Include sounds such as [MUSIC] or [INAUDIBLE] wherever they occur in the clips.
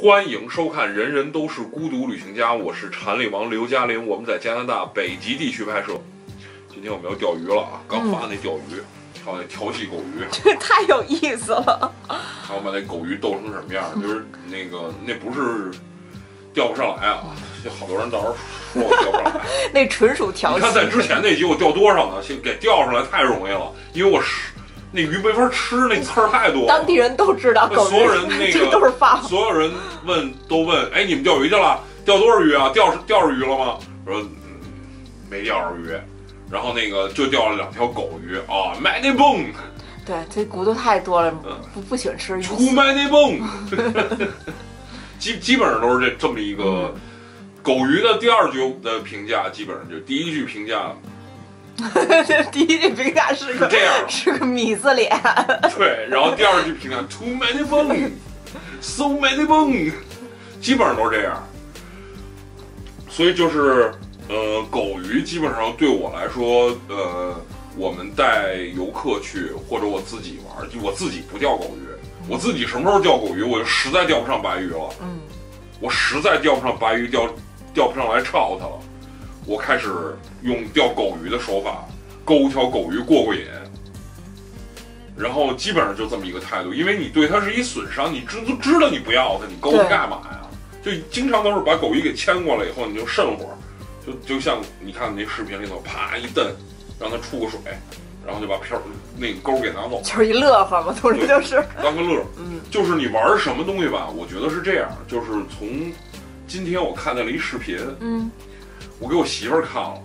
欢迎收看《人人都是孤独旅行家》，我是禅里王刘嘉玲，我们在加拿大北极地区拍摄。今天我们要钓鱼了啊！刚发那钓鱼，瞧那调戏狗鱼，这太有意思了。看我把那狗鱼逗成什么样，就是那个那不是钓不上来啊，就好多人到时候说我钓不上来。[LAUGHS] 那纯属调戏。你看在之前那集我钓多少呢？给钓上来太容易了，因为我是那鱼没法吃，那刺儿太多了。当地人都知道，狗所有人那个 [LAUGHS] 都是放。所有人问都问，哎，你们钓鱼去了？钓多少鱼啊？钓钓着鱼了吗？我说、嗯、没钓着鱼，然后那个就钓了两条狗鱼啊，买那蹦，对，这骨头太多了，不不喜欢吃鱼。出卖那蹦，[LAUGHS] 基基本上都是这这么一个狗鱼的第二句的评价，基本上就第一句评价。[LAUGHS] 第一句评价是个这样，是个米字脸。[LAUGHS] 对，然后第二句评价 too many bone，so many bone，基本上都是这样。所以就是，呃，狗鱼基本上对我来说，呃，我们带游客去或者我自己玩，就我自己不钓狗鱼，我自己什么时候钓狗鱼，我就实在钓不上白鱼了。嗯，我实在钓不上白鱼，钓钓不上来抄它了。我开始用钓狗鱼的手法勾一条狗鱼过过瘾，然后基本上就这么一个态度，因为你对它是一损伤，你知都知道你不要它，你勾它干嘛呀？就经常都是把狗鱼给牵过来以后，你就慎会儿，就就像你看那视频里头，啪一蹬，让它出个水，然后就把漂那个钩给拿走，就是一乐呵嘛，总之就是当个乐。嗯，就是你玩什么东西吧，我觉得是这样，就是从今天我看见了一视频，嗯。我给我媳妇儿看了，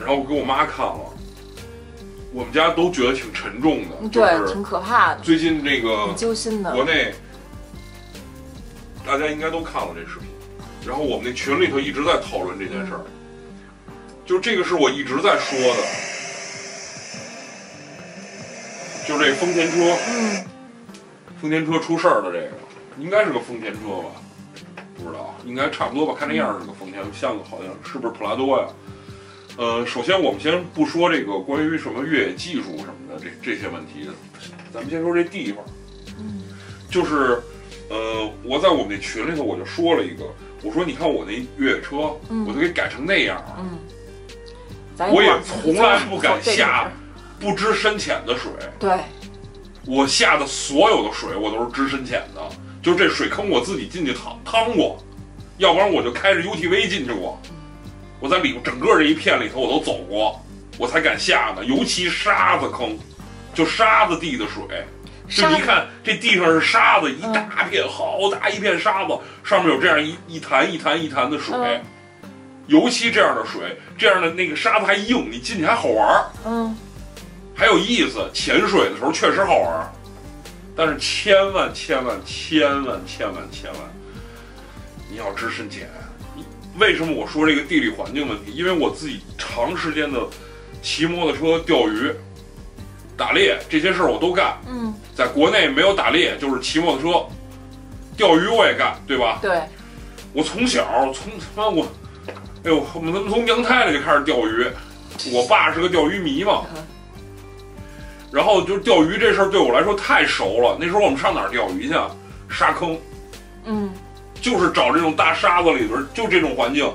然后我给我妈看了，我们家都觉得挺沉重的，对，就是挺可怕的。最近这个揪心的，国内大家应该都看了这视频，然后我们那群里头一直在讨论这件事儿，就这个是我一直在说的，就这丰田车，嗯，丰田车出事儿了这个，应该是个丰田车吧？不知道，应该差不多吧，看这样是个丰田，像个好像是不是普拉多呀？呃，首先我们先不说这个关于什么越野技术什么的这这些问题，咱们先说这地方。嗯，就是，呃，我在我们那群里头我就说了一个，我说你看我那越野车，嗯、我都给改成那样了。嗯，我也从来不敢下不知深浅的水。对，我下的所有的水我都是知深浅的。就这水坑我自己进去趟趟过，要不然我就开着 UTV 进去过。我在里整个这一片里头我都走过，我才敢下呢。尤其沙子坑，就沙子地的水，就一看这地上是沙子，一大片、嗯、好大一片沙子，上面有这样一一潭一潭一潭的水。嗯、尤其这样的水，这样的那个沙子还硬，你进去还好玩儿嗯，还有意思。潜水的时候确实好玩但是千万千万千万千万千万，你要知深浅。为什么我说这个地理环境问题？因为我自己长时间的骑摩托车、钓鱼、打猎这些事儿我都干。嗯，在国内没有打猎，就是骑摩托车、钓鱼我也干，对吧？对。我从小从他妈我，哎呦，我们从娘胎里就开始钓鱼。我爸是个钓鱼迷嘛。然后就钓鱼这事儿对我来说太熟了。那时候我们上哪儿钓鱼去？沙坑，嗯，就是找这种大沙子里边，就这种环境。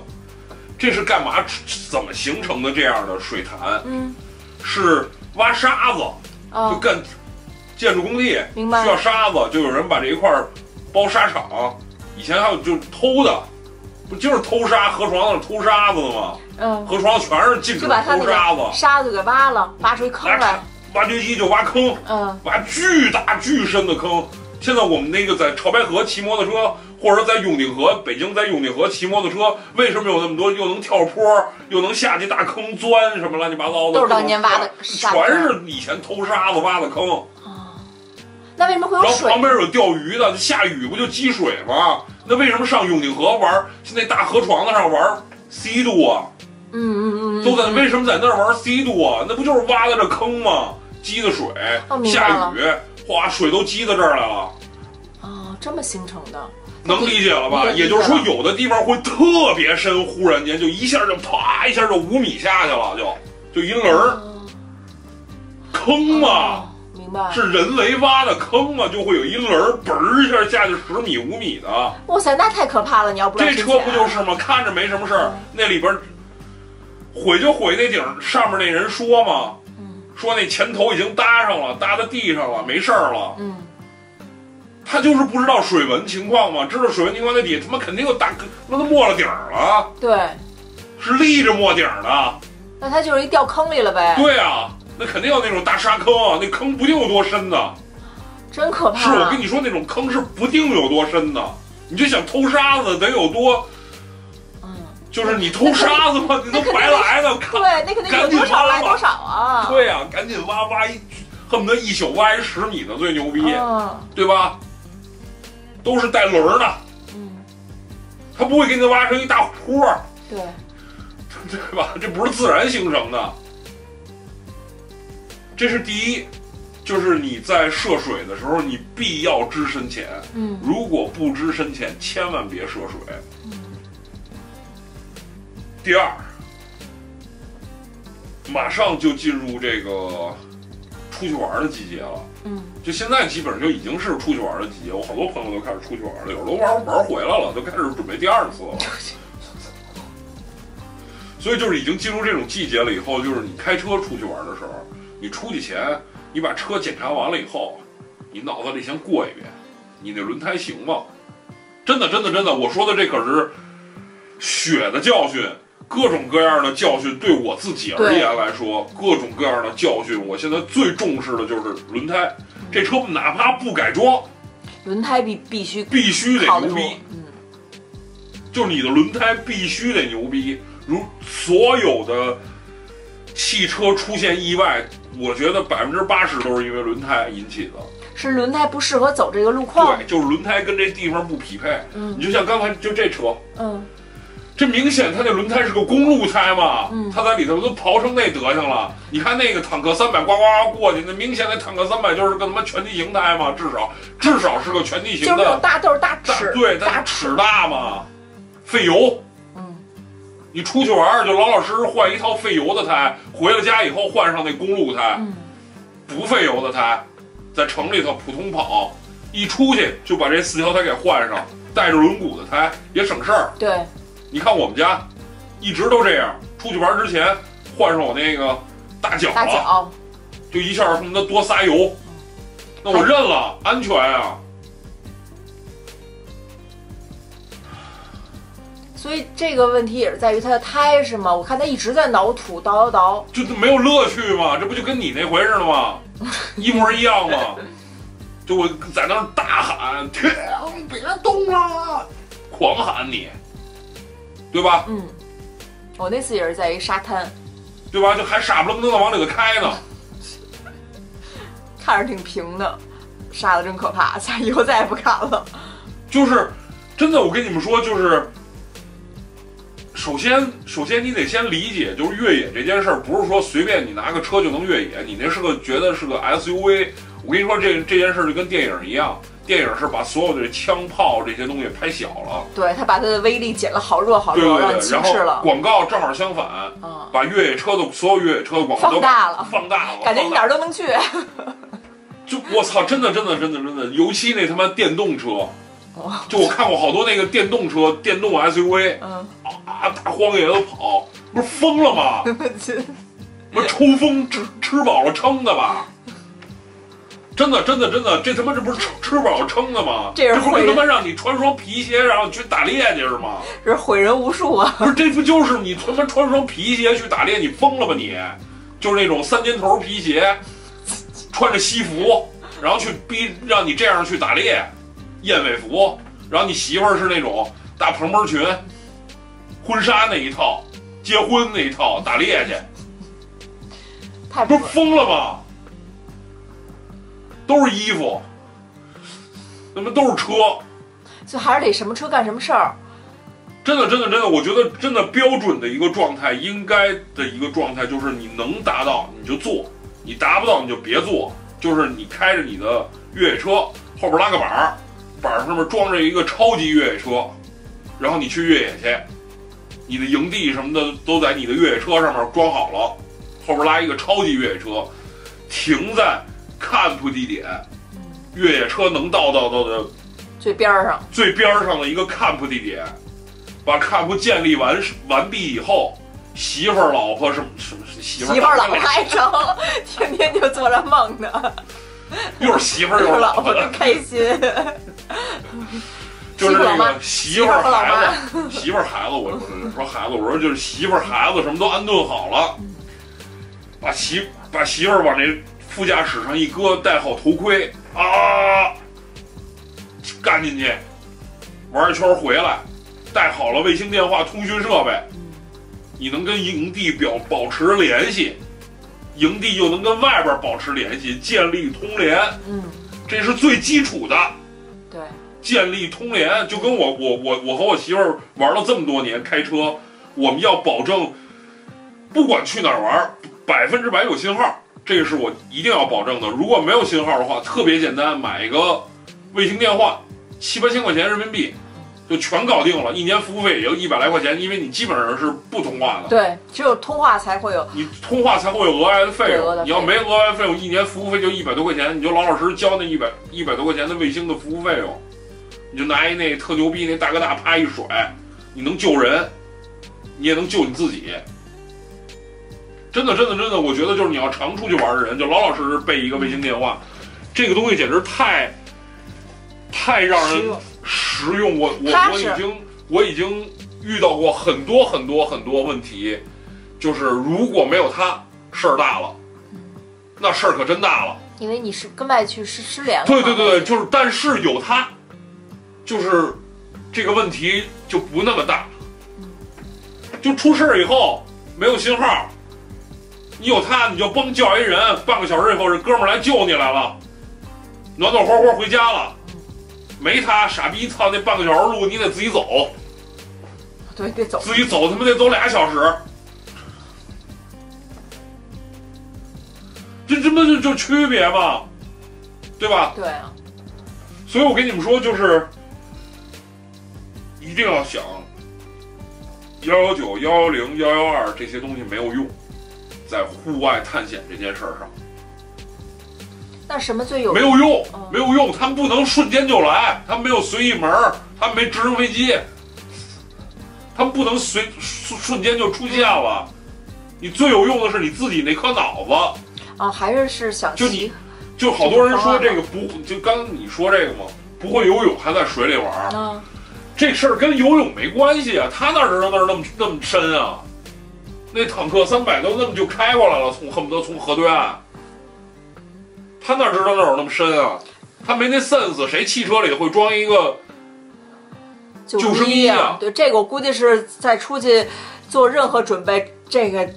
这是干嘛？怎么形成的这样的水潭？嗯，是挖沙子，哦、就干建筑工地，明白？需要沙子，就有人把这一块包沙场。以前还有就是偷的，不就是偷沙？河床上偷沙子的吗？嗯，河床全是禁止偷沙子，沙子给挖了，挖出一坑来。挖掘机就挖坑，嗯，挖巨大巨深的坑。现在我们那个在潮白河骑摩托车，或者在永定河，北京在永定河骑摩托车，为什么有那么多又能跳坡，又能下去大坑钻什么乱七八糟的？都是当年挖的，全是以前偷沙子挖的坑。啊，那为什么会有水？然后旁边有钓鱼的，下雨不就积水吗？那为什么上永定河玩，那大河床子上玩 C 度啊？嗯嗯嗯，都在为什么在那儿玩 C 度啊？那不就是挖的这坑吗？积的水，哦、下雨，哗，水都积到这儿来了。哦，这么形成的，能理解了吧？也就是说，有的地方会特别深，忽然间就一下就啪一下就五米下去了，就就一棱儿、哦、坑嘛。哦、明白。是人为挖的坑嘛，就会有一轮儿嘣儿一下下去十米五米的。哇塞，那太可怕了！你要不这车不就是吗？看着没什么事儿，那里边毁就毁那顶上面那人说嘛，说那前头已经搭上了，搭在地上了，没事儿了。嗯，他就是不知道水文情况嘛，知道水文情况那底下他妈肯定有大，那都没了顶儿了。对，是立着没顶儿的。那他就是一掉坑里了呗。对啊，那肯定有那种大沙坑啊，那坑不定有多深呢。真可怕！是我跟你说，那种坑是不定有多深的。你就想偷沙子得有多，嗯，就是你偷沙子嘛，[LAUGHS] 你都白来了。对，那肯定有多少来多少啊。对呀，赶紧挖挖一，恨不得一宿挖一十米的最牛逼，对吧？都是带轮儿的，嗯，他不会给你挖成一大坡。对。[LAUGHS] 对吧？这不是自然形成的，这是第一，就是你在涉水的时候，你必要知深浅。嗯，如果不知深浅，千万别涉水。嗯。第二，马上就进入这个出去玩的季节了。嗯，就现在基本上就已经是出去玩的季节，我好多朋友都开始出去玩了，有的都玩玩回来了，都开始准备第二次了。[LAUGHS] 所以就是已经进入这种季节了以后，就是你开车出去玩的时候，你出去前，你把车检查完了以后，你脑子里先过一遍，你那轮胎行吗？真的，真的，真的，我说的这可是血的教训，各种各样的教训，对我自己而言来说，各种各样的教训，我现在最重视的就是轮胎。这车哪怕不改装，轮胎必必须必须得牛逼，嗯，就是你的轮胎必须得牛逼。如所有的汽车出现意外，我觉得百分之八十都是因为轮胎引起的。是轮胎不适合走这个路况。对，就是轮胎跟这地方不匹配。嗯，你就像刚才就这车，嗯，这明显它那轮胎是个公路胎嘛，嗯，它在里头都刨成那德行了。你看那个坦克三百呱呱呱过去，那明显那坦克三百就是个他妈全地形胎嘛，至少至少是个全地形的。就是那种大豆大齿，对，大齿大嘛，费油。你出去玩就老老实实换一套费油的胎，回了家以后换上那公路胎，不费油的胎，在城里头普通跑，一出去就把这四条胎给换上，带着轮毂的胎也省事儿。对，你看我们家一直都这样，出去玩之前换上我那个大脚，大脚，就一下他妈多撒油，那我认了，安全啊。所以这个问题也是在于它的胎是吗？我看它一直在挠土倒倒倒，就没有乐趣吗？这不就跟你那回似的吗？[LAUGHS] 一模一样吗？就我在那儿大喊：“停，[LAUGHS] 别动了！”狂喊你，对吧？嗯，我那次也是在一沙滩，对吧？就还傻不愣登的往里头开呢，[LAUGHS] 看着挺平的，沙子真可怕，[LAUGHS] 下以后再也不敢了。就是真的，我跟你们说，就是。首先，首先你得先理解，就是越野这件事儿，不是说随便你拿个车就能越野。你那是个觉得是个 SUV。我跟你说，这这件事就跟电影一样，电影是把所有的枪炮这些东西拍小了。对他把它的威力减了好弱好弱，让轻视了。广告正好相反，把越野车的所有越野车的广告放大了，放大了，感觉你哪儿都能去。[LAUGHS] 就我操，真的真的真的真的，尤其那他妈电动车。就我看过好多那个电动车、电动 SUV，嗯啊，大荒野都跑，不是疯了吗？不是抽风吃吃饱了撑的吧？真的真的真的，这他妈这不是吃吃饱了撑的吗？这不是他妈让你穿双皮鞋然后去打猎去是吗？这是毁人无数啊！不是，这不就是你他妈穿双皮鞋去打猎？你疯了吧你？就是那种三尖头皮鞋，穿着西服，然后去逼让你这样去打猎。燕尾服，然后你媳妇儿是那种大蓬蓬裙，婚纱那一套，结婚那一套，打猎去，太不是疯了吗？都是衣服，他妈都是车，就还是得什么车干什么事儿。真的，真的，真的，我觉得真的标准的一个状态，应该的一个状态就是你能达到你就做，你达不到你就别做。就是你开着你的越野车，后边拉个板儿。板儿上面装着一个超级越野车，然后你去越野去，你的营地什么的都在你的越野车上面装好了，后边拉一个超级越野车，停在 camp 地点，越野车能到到到的最边儿上，最边儿上的一个 camp 地点，把 camp 建立完完毕以后，媳妇儿、老婆什么什么媳妇儿、媳妇儿老婆还成，天天就做着梦呢，又是媳妇儿又是老婆。真，开心。[LAUGHS] 就是这媳妇儿老妈个媳妇儿孩子，媳妇儿孩子，我我说孩子，我说就是媳妇儿孩子什么都安顿好了，把媳把媳妇儿往那副驾驶上一搁，戴好头盔啊，干进去，玩一圈回来，带好了卫星电话通讯设备，你能跟营地表保持联系，营地又能跟外边保持联系，建立通联，嗯，这是最基础的。对，建立通联，就跟我我我我和我媳妇儿玩了这么多年开车，我们要保证，不管去哪儿玩，百分之百有信号，这个是我一定要保证的。如果没有信号的话，特别简单，买一个卫星电话，七八千块钱人民币，就全搞定了，一年服务费也就一百来块钱，因为你基本上是不通话的，对，只有通话才会有。你通话才会有额外的费用，你要没额外费用，一年服务费就一百多块钱，你就老老实实交那一百一百多块钱的卫星的服务费用，你就拿一那特牛逼那大哥大啪一甩，你能救人，你也能救你自己。真的，真的，真的，我觉得就是你要常出去玩的人，就老老实实备一个卫星电话，这个东西简直太，太让人实用。我我我已经我已经遇到过很多很多很多问题，就是如果没有它，事儿大了，那事儿可真大了。因为你是跟外去失失联了。对对对，就是但是有它，就是这个问题就不那么大。就出事儿以后没有信号，你有他你就甭叫一人，半个小时以后这哥们儿来救你来了，暖暖和和回家了。没他，傻逼操那半个小时路你得自己走，对，得走。自己走他妈得走俩小时。这这不就就区别吗？对吧？对啊，所以我跟你们说，就是一定要想幺幺九、幺幺零、幺幺二这些东西没有用，在户外探险这件事儿上那什么最有没有用嗯，没有用。他们不能瞬间就来，他们没有随意门儿，他们没直升飞机，他们不能随瞬瞬间就出现了。你最有用的是你自己那颗脑子。啊？还是是想就你就好多人说这个不，就刚你说这个嘛，不会游泳还在水里玩儿，啊？这事儿跟游泳没关系啊，他哪知道那儿那么那么深啊？那坦克三百都那么就开过来了，从恨不得从河对岸，他哪知道那有那么深啊？他没那 sense，谁汽车里会装一个？救救生衣衣啊对，这个我估计是在出去做任何准备，这个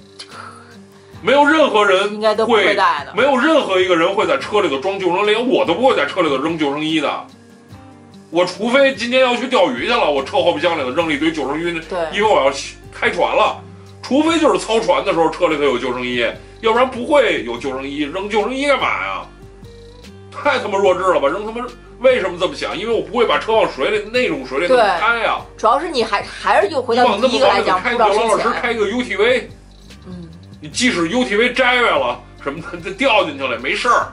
没有任何人应该都不会带的。没有任何一个人会在车里头装救生，连我都不会在车里头扔救生衣的。我除非今天要去钓鱼去了，我车后备箱里头扔了一堆救生衣，对，因为我要去开船了。除非就是操船的时候车里头有救生衣，要不然不会有救生衣。扔救生衣干嘛呀？太他妈弱智了吧！扔他妈为什么这么想？因为我不会把车往水里那种水里头对开呀。主要是你还还是又回到第一个来讲，开，你知道就老老。实实开个 UTV，嗯，你即使 UTV 摘下了什么的，这掉进去了没事儿，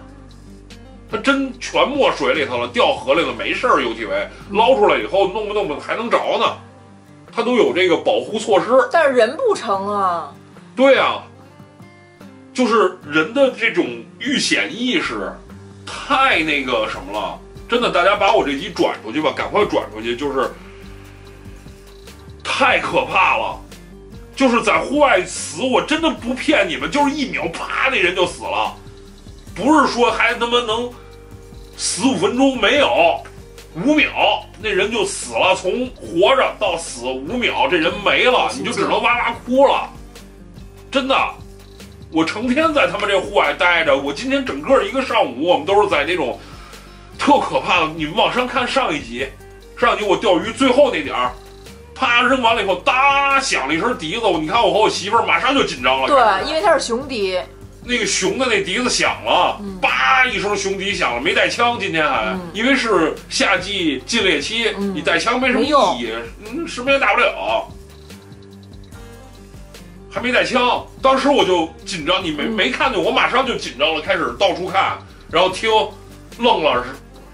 它真全没水里头了，掉河里了没事儿。UTV 捞出来以后，弄不弄不还能着呢，它都有这个保护措施。但是人不成啊。对呀、就是人的这种遇险意识太那个什么了，真的，大家把我这集转出去吧，赶快转出去，就是太可怕了。就是在户外死，我真的不骗你们，就是一秒，啪，那人就死了，不是说还他妈能死五分钟，没有，五秒那人就死了，从活着到死五秒，这人没了，你就只能哇哇哭了，真的。我成天在他们这户外待着，我今天整个一个上午，我们都是在那种特可怕的。你们往上看上一集，上一集我钓鱼最后那点儿，啪扔完了以后，哒响了一声笛子，你看我和我媳妇儿马上就紧张了。对，因为它是雄敌。那个熊的那笛子响了，叭一声熊笛响了，没带枪，今天还、嗯因为是夏季禁猎期，嗯你带枪没什么意义，嗯，什么也打不了。还没带枪，当时我就紧张，你没、嗯没看见我，马上就紧张了，开始到处看，然后听愣了，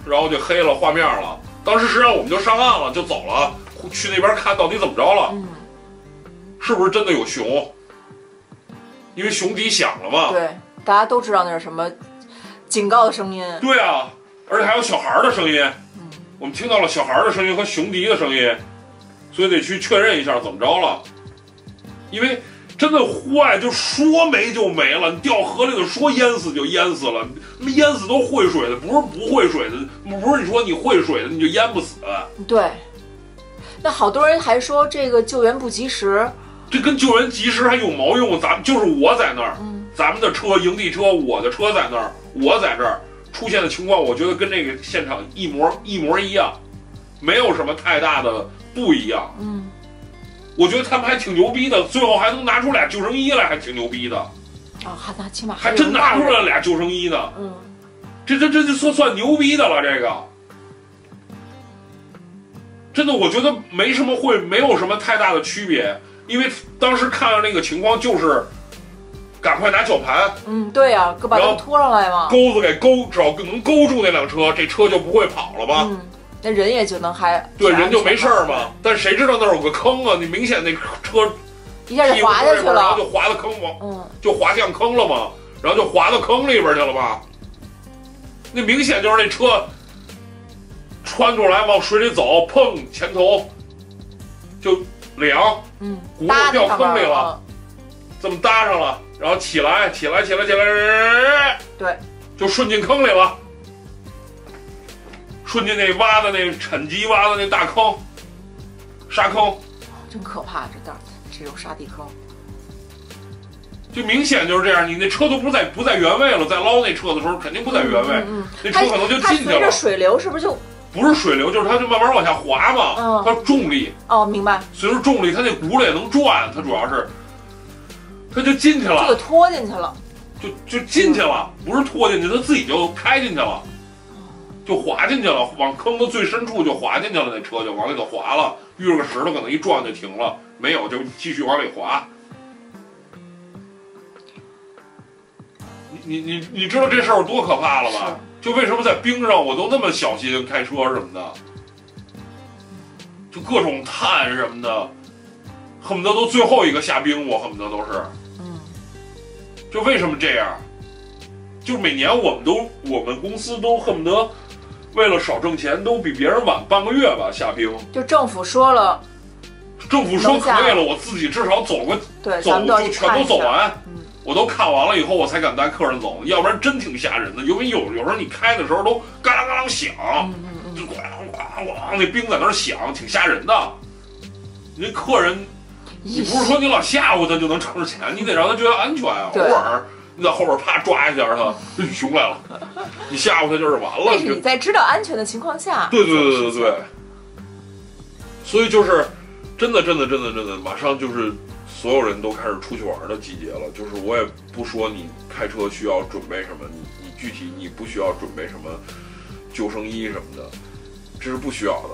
然后就黑了画面了。当时实际上我们就上岸了，就走了，去那边看到底怎么着了，嗯，是不是真的有熊？因为熊笛响了嘛。对，大家都知道那是什么警告的声音。对啊，而且还有小孩儿的声音，嗯，我们听到了小孩儿的声音和熊笛的声音，所以得去确认一下怎么着了。因为真的户外就说没就没了，你掉河里头说淹死就淹死了，那淹死都会水的，不是不会水的，不是你说你会水的你就淹不死，对。那好多人还说这个救援不及时。这跟救援及时还有毛用？咱们就是我在那儿，嗯，咱们的车营地车，我的车在那儿，我在这儿出现的情况，我觉得跟这个现场一模一模一样，没有什么太大的不一样。嗯，我觉得他们还挺牛逼的，最后还能拿出俩救生衣来，还挺牛逼的，啊，还拿起码还真拿出人来俩救生衣呢，嗯，这这这就算算牛逼的了，这个。真的，我觉得没什么会，没有什么太大的区别，因为当时看到那个情况就是，赶快拿绞盘嗯，对呀、可把然后它拖上来嘛。钩子给勾，只要能勾住那辆车，这车就不会跑了吧？嗯，那人也就能还对，人就没事儿嘛。但谁知道那儿有个坑啊？你明显那车一下就滑下去了。然后就滑到坑往嗯，就滑向坑了嘛，然后就滑到坑里边去了吧？那明显就是那车穿出来往水里走，砰，前头就凉，嗯，轱辘掉坑里了，这么搭上了，然后起来，起来，起来，起来，对，就顺进坑里了，顺进那挖的那铲机挖的那大坑，沙坑，真可怕，这道这有沙地坑。就明显就是这样，你那车都不在不在原位了，在捞那车的时候肯定不在原位，嗯嗯它那车可能就进去了，随着水流是不是就不是水流，就是它就慢慢往下滑嘛，嗯它重力，哦明白随着重力，它那轱辘也能转，它主要是，它就进去了就给，拖进去了。就就进去了，不是拖进去，它自己就开进去了，就滑进去了，往坑的最深处就滑进去了，那车就往里头滑了，遇着个石头可能一撞就停了，没有就继续往里滑。你你你你知道这事儿有多可怕了吧？就为什么在冰上我都那么小心开车什么的，就各种探什么的，恨不得都最后一个下冰，我恨不得都是。嗯，就为什么这样？就每年我们都我们公司都恨不得为了少挣钱，都比别人晚半个月吧下冰。就政府说了，政府说可以了，我自己至少走个对，就全。都走完，嗯，我都看完了以后我才敢带客人走，要不然真挺吓人的。因为有有时候你开的时候都嘎啦嘎啦响，就咣咣咣那冰在那儿响，挺吓人的。你那客人你不是说你老吓唬他就能挣着钱，你得让他觉得安全啊。偶尔你在后边啪抓一下他，哎熊来了，你吓唬他就是完了。但是你在知道安全的情况下。对对对对对。所以就是真的真的真的真的，马上就是所有人都开始出去玩的季节了。就是我也不说你开车需要准备什么，你你具体你不需要准备什么救生衣什么的，这是不需要的。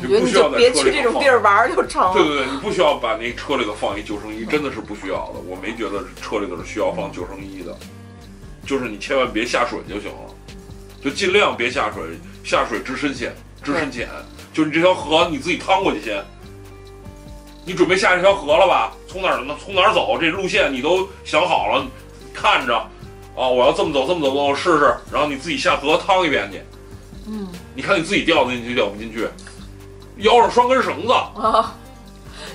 我觉得你就别去这种地儿玩儿就成了。对对对，你不需要把那车里头放一救生衣，真的是不需要的。我没觉得车里头是需要放救生衣的，就是你千万别下水就行了，就尽量别下水，下水知深浅，知深浅。就是你这条河你自己趟过去先，你准备下这条河了吧？从哪儿呢？从哪儿走？这路线你都想好了，看着，啊，我要这么走，这么走，我试试。然后你自己下河趟一遍去，嗯你看你自己掉进去掉不进去，腰上拴根绳子。啊，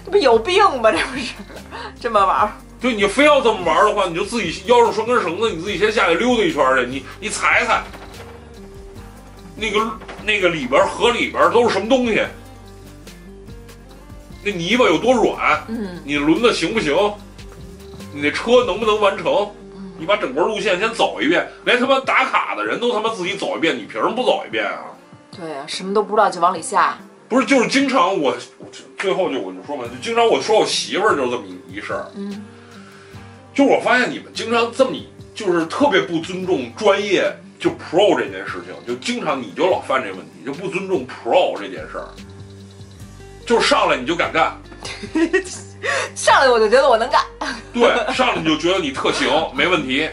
这不有病吧？这不是这么玩儿？对你非要这么玩的话，你就自己腰上拴根绳子，你自己先下去溜达一圈去，你你踩踩，那个那个里边河里边都是什么东西？那泥巴有多软？嗯你轮子行不行？你那车能不能完成？你把整个路线先走一遍，连他妈打卡的人都他妈自己走一遍，你凭什么不走一遍啊？对呀、什么都不知道就往里下。不是，就是经常我我最后就我就说嘛，就经常我说我媳妇儿就这么一一事儿，嗯就我发现你们经常这么，就是特别不尊重专业，就 pro 这件事情，就经常你就老犯这问题，就不尊重 pro 这件事儿，就是上来你就敢干，[LAUGHS] 上来我就觉得我能干。对，上来你就觉得你特行，[LAUGHS] 没问题，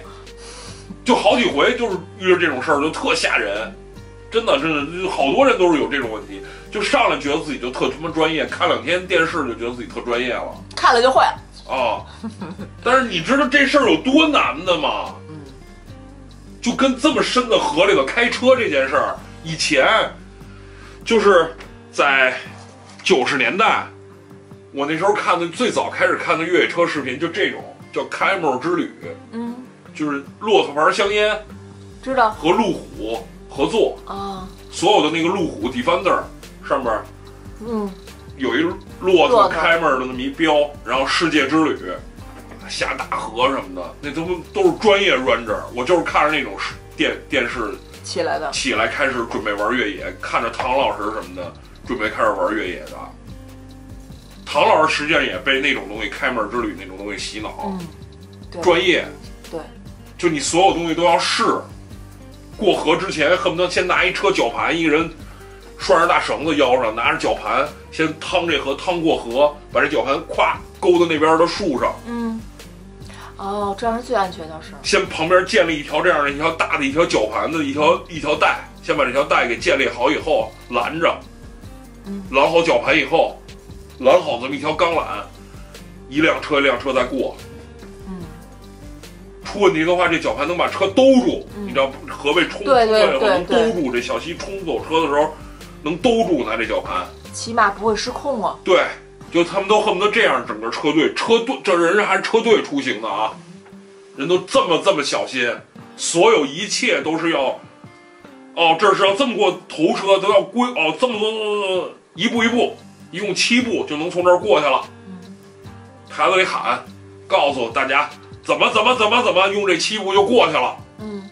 就好几回就是遇到这种事儿，就特吓人。真的，真的，好多人都是有这种问题，就上来觉得自己就特他妈专业，看两天电视就觉得自己特专业了看了就会了。啊。但是你知道这事儿有多难的吗？嗯就跟这么深的河里头开车这件事儿，以前就是在九十年代，我那时候看的最早开始看的越野车视频，就这种叫开幕之旅，嗯，就是骆驼牌香烟知道和路虎合作，啊，所有的那个路虎 Defender 上边嗯有一骆骆驼驼开门的那么一标，然后世界之旅。下大河什么的，那都都是专业 ranger。我就是看着那种电电视起来的，起来开始准备玩越野，看着唐老师什么的准备开始玩越野的。唐老师实际上也被那种东西开门之旅那种东西洗脑，专业，对，就你所有东西都要试。过河之前恨不得先拿一车绞盘，一个人拴着大绳子腰上，拿着绞盘先趟这河，趟过河，把这绞盘咵勾到那边的树上，嗯，哦，这样是最安全的是，先旁边建立一条这样的一条大的一条绞盘的一条一条带，先把这条带给建立好以后拦着，嗯拦好绞盘以后，拦好这么一条钢缆，一辆车一辆车再过，嗯，出问题的话，这绞盘能把车兜住，嗯你知道河被冲对对冲了以后能兜住，这小溪冲走车的时候能兜住它这绞盘。起码不会失控啊。对，就他们都恨不得这样，整个车队车队这人还是车队出行的啊，人都这么这么小心，所有一切都是要，哦，这是要这么过头车都要归哦这么多多一步一步，一共七步就能从这儿过去了。台子里喊，告诉大家怎么怎么怎么怎么用这七步就过去了。嗯，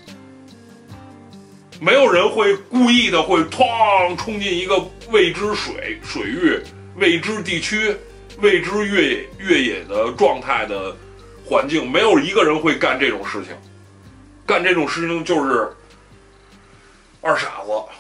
没有人会故意的会哐冲进一个未知水水域、未知地区、未知越野越野的状态的环境，没有一个人会干这种事情。干这种事情就是二傻子。